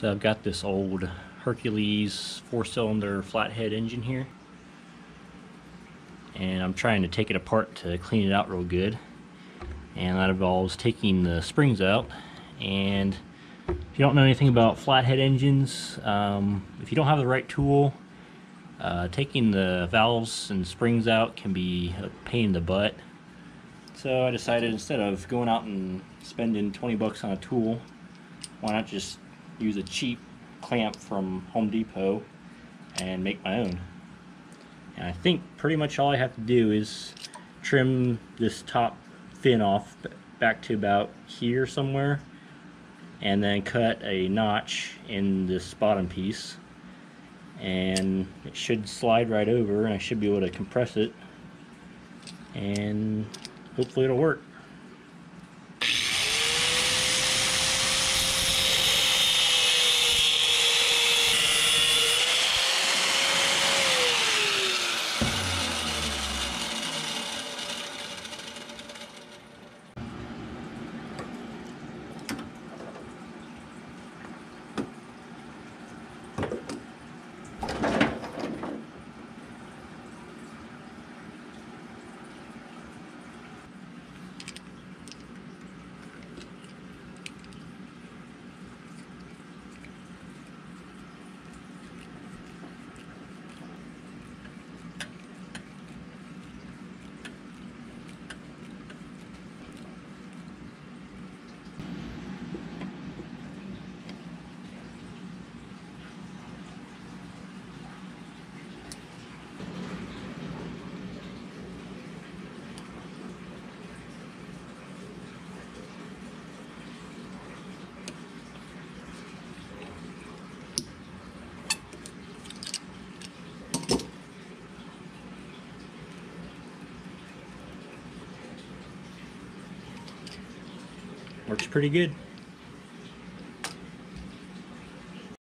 So I've got this old Hercules four-cylinder flathead engine here. And I'm trying to take it apart to clean it out real good. And that involves taking the springs out. And if you don't know anything about flathead engines, um, if you don't have the right tool, uh, taking the valves and springs out can be a pain in the butt. So I decided instead of going out and spending 20 bucks on a tool, why not just use a cheap clamp from Home Depot and make my own. And I think pretty much all I have to do is trim this top fin off back to about here somewhere and then cut a notch in this bottom piece and it should slide right over and I should be able to compress it and hopefully it'll work. Works pretty good.